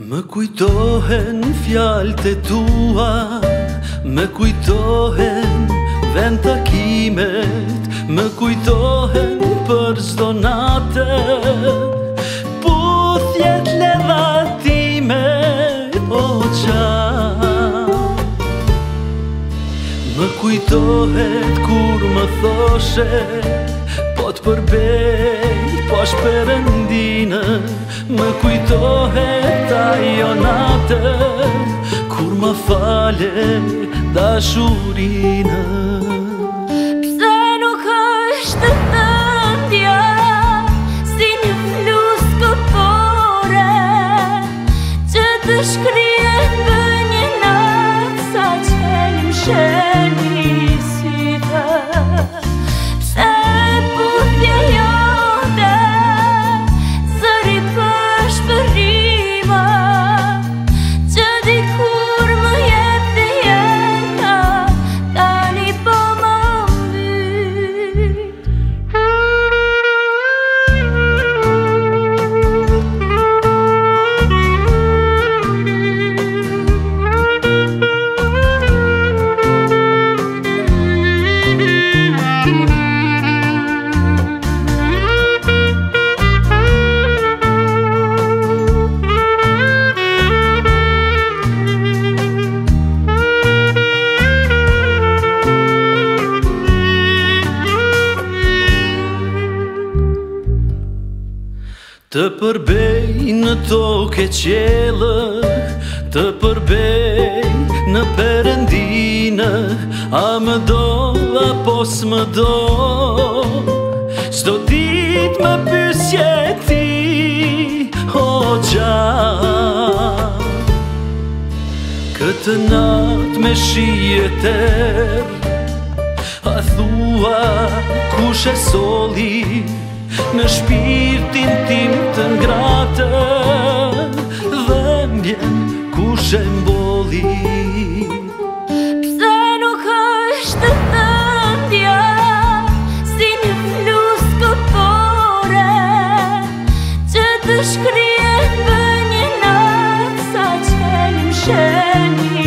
Më kujtohen fjalët e tua Më kujtohen vend takimet, kimet Më kujtohen për çdo natë Po thjet o qa Më kujtohet kur më thoshe Po të përbej, po shperëndinë Më kujtohet më fale dashurina Pse nuk është të ndja si një flusë këpore që të shkri Të përbej në toke qjellë Të përbej në perendinë A më do, a pos më do Sdo dit më pysje ti, o gja Këtë nat me shije të A thua kush e Në shpirtin tim të ngratën Dhe njën ku shembolin Pse nuk për një natë Sa qenë një sheni